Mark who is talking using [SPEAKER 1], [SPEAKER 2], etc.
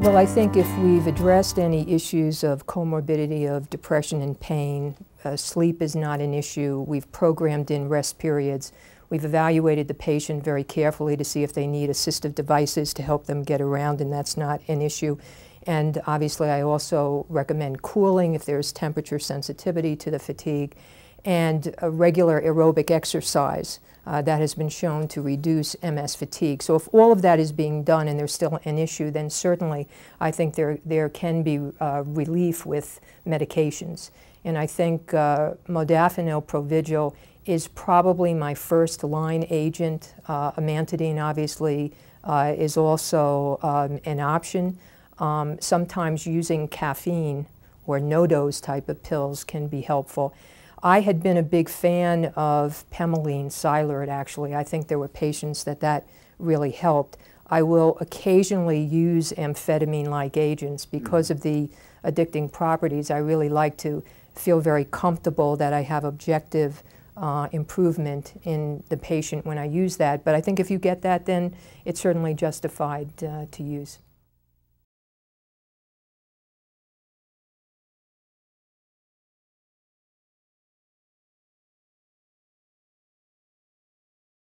[SPEAKER 1] Well, I think if we've addressed any issues of comorbidity of depression and pain, uh, sleep is not an issue. We've programmed in rest periods. We've evaluated the patient very carefully to see if they need assistive devices to help them get around, and that's not an issue. And obviously, I also recommend cooling if there's temperature sensitivity to the fatigue and regular aerobic exercise uh, that has been shown to reduce MS fatigue. So if all of that is being done and there's still an issue, then certainly I think there, there can be uh, relief with medications. And I think uh, modafinil provigil is probably my first line agent. Uh, amantadine obviously uh, is also um, an option. Um, sometimes using caffeine or NoDoz type of pills can be helpful. I had been a big fan of Pemoline, Cylert actually. I think there were patients that that really helped. I will occasionally use amphetamine-like agents because mm -hmm. of the addicting properties. I really like to feel very comfortable that I have objective uh, improvement in the patient when I use that. But I think if you get that, then it's certainly justified uh, to use.